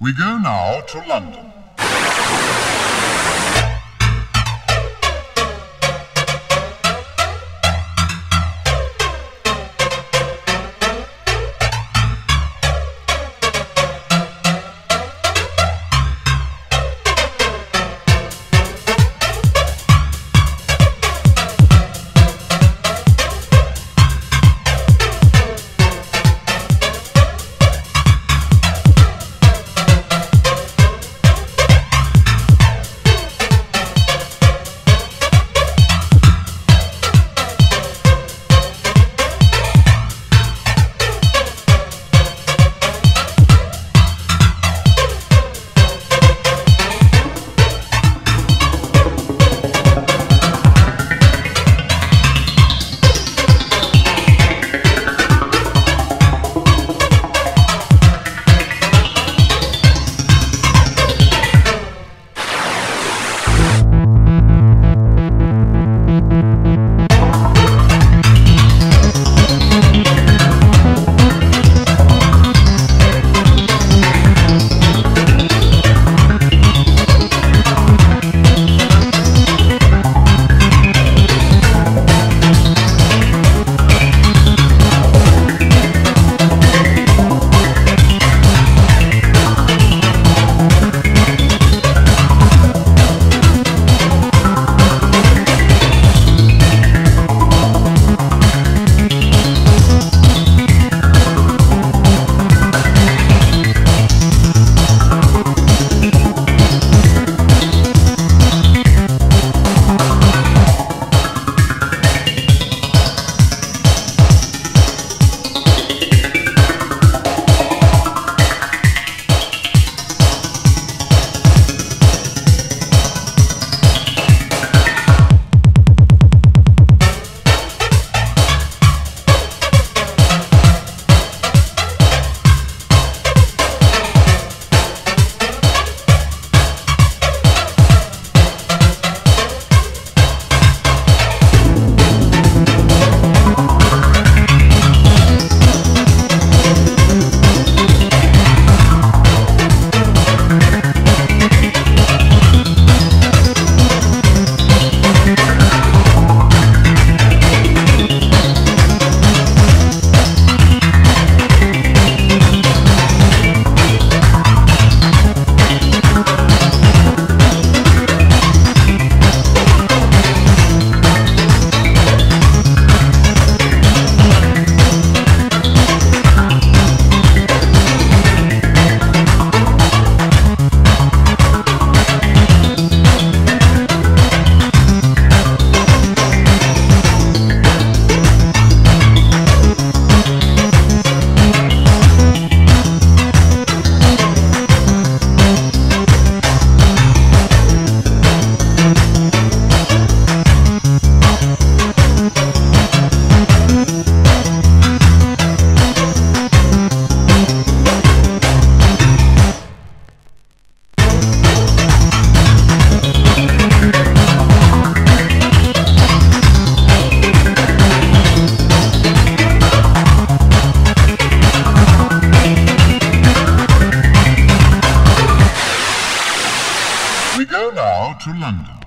We go now to London. Go now to London.